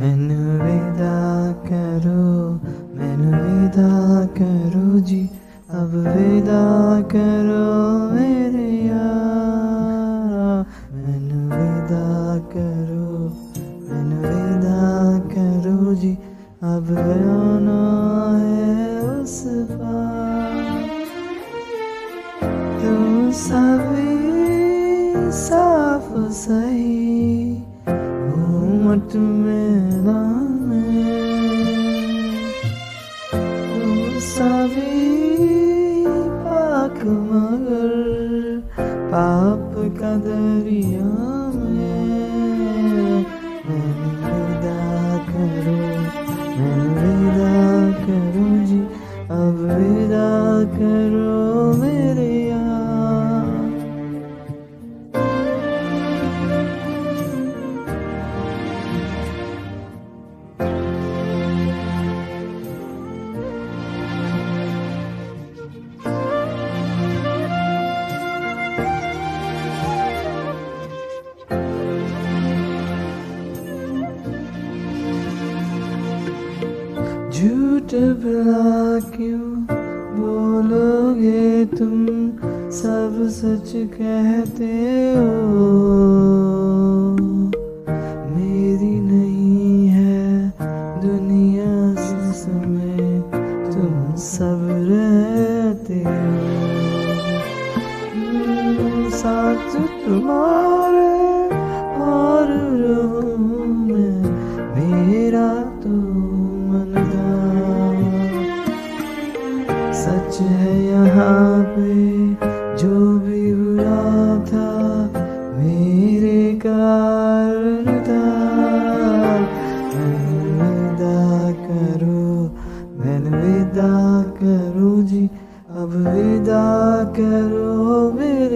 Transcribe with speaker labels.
Speaker 1: मैनू विदा करो, मैनू विदा करो जी। अब विदा करो मेरे यारा। मैनू विदा करो, मैनू विदा करो जी। अब आना है उस पार। तुम सभी साफ़ सही घूमट में सभी पाक मगर पाप का दरिया झूठ भला क्यों बोलोगे तुम? सब सच कहते हो। मेरी नहीं है दुनिया से जिसमें तुम सब रहते हो। साथ तुम्हारे सच है यहाँ पे जो भी हुआ था, मेरे मैंने विदा करो मैंने विदा करो जी, अब विदा करो मेरे